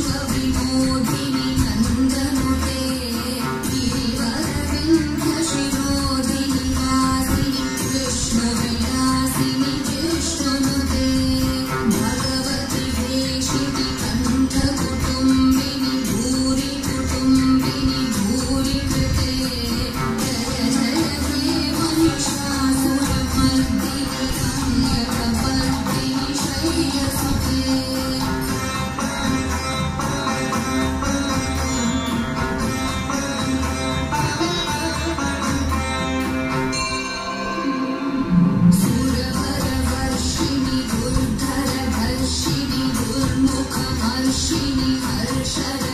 Love me. ऋषिनि महर्ष